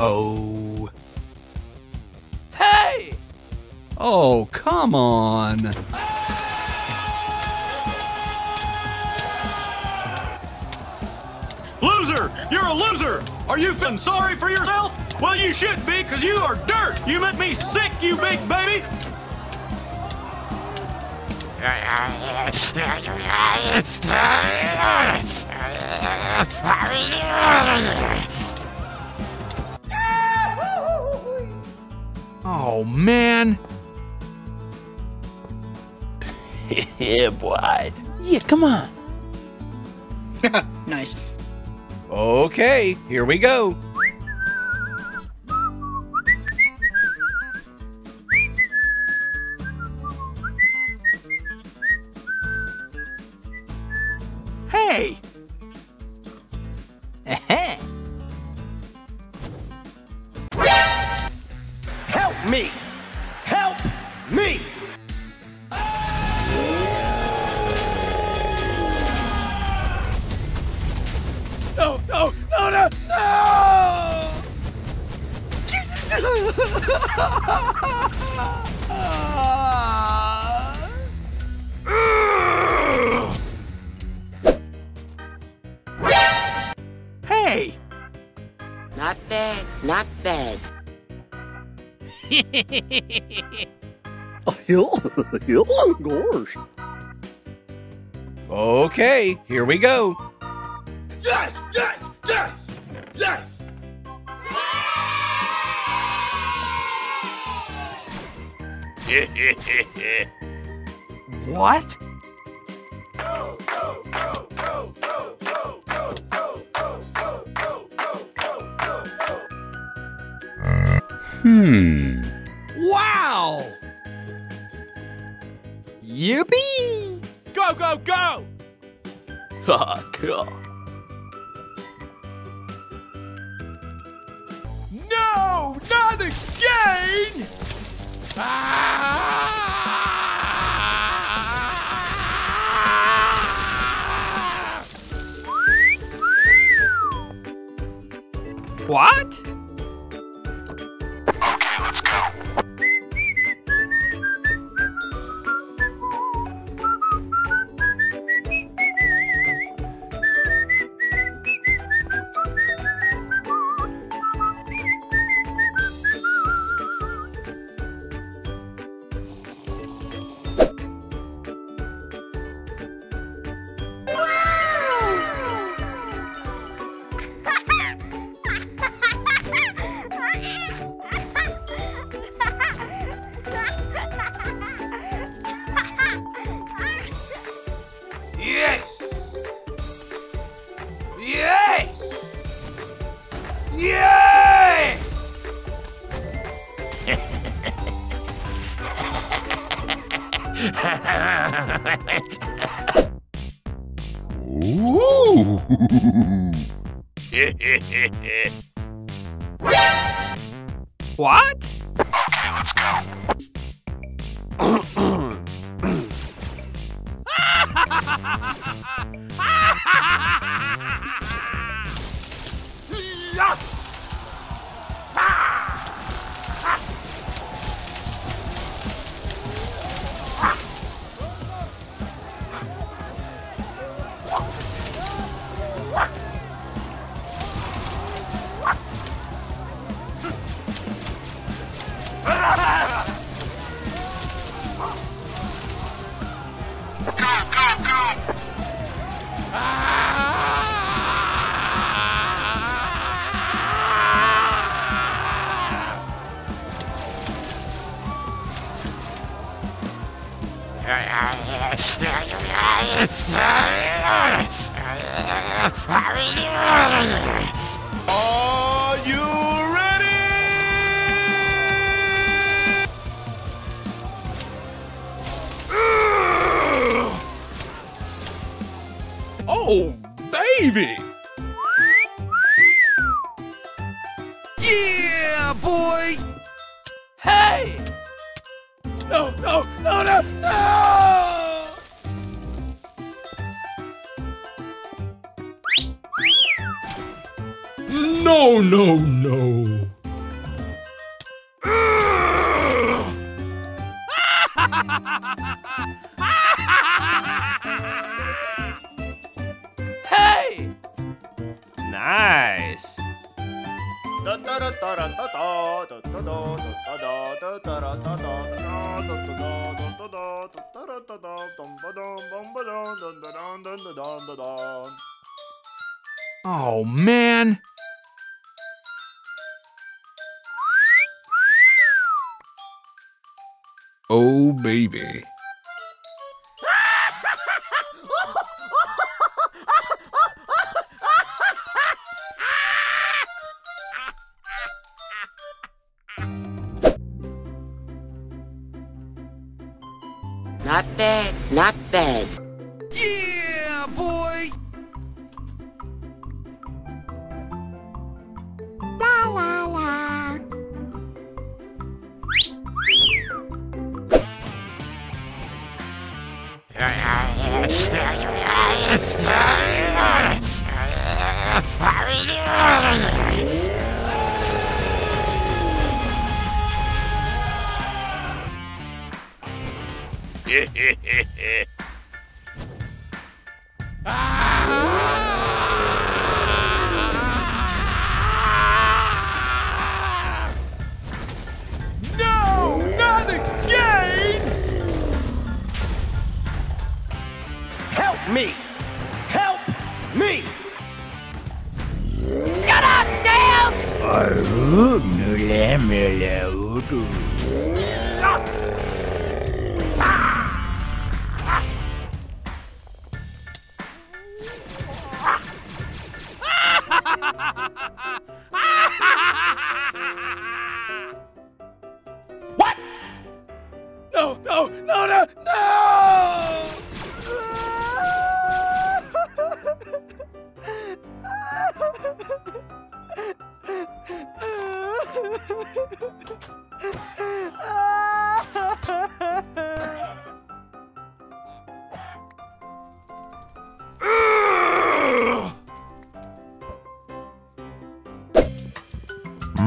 Uh-oh. Hey! Oh, come on. Loser! You're a loser! Are you feeling sorry for yourself? Well, you should be, because you are dirt! You make me sick, you big baby! Oh, man. yeah, boy. Yeah, come on. nice. Okay, here we go. Hey! No, no, no, no, no! hey! Not bad, not bad. Gosh. Okay, here we go. Yes, yes, yes, yes! What? Hmm. Wow! Yippee! Go, go, go! Ha, cool. Not again! What? What? Okay, let's go. Are you ready? Oh, baby! Yeah, boy! Hey! no, no, no, no, no! No, no, no. hey! Nice. Da, da, da, Oh, man. Oh, baby. No, not again. Help me! Help me! No,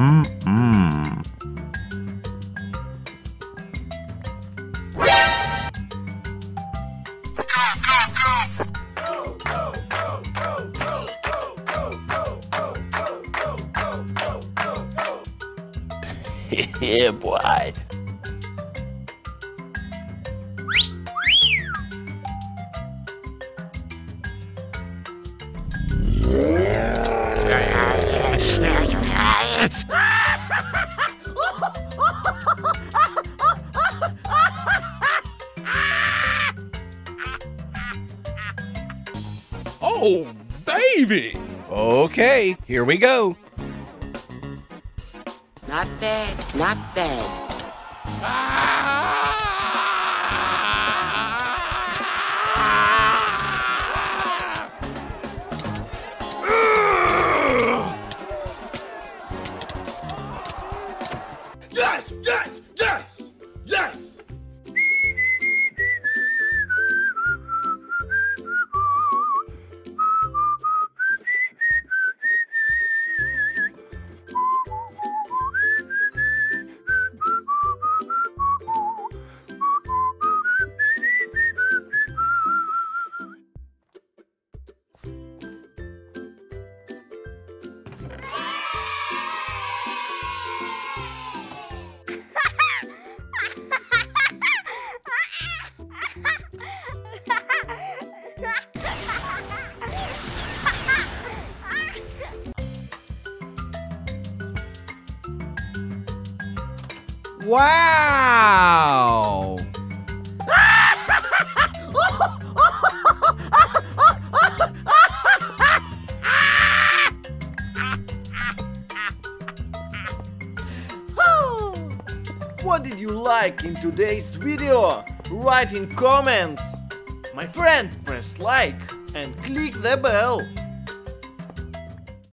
yeah, Oh, baby! Okay, here we go. Not bad, not bad. Yes, Wow. What did you like in today's video? Write in comments. My friend, press like and click the bell.